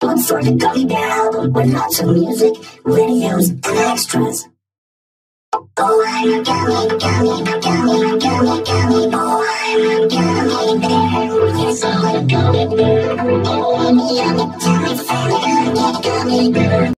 Look for the Gummy Bear album with lots of music, videos, and extras. Oh, I'm a gummy, gummy, gummy, gummy, gummy. Oh, I'm a gummy bear. Yes, I'm a gummy bear. Oh, I'm a yummy, yummy, funny, gummy bear.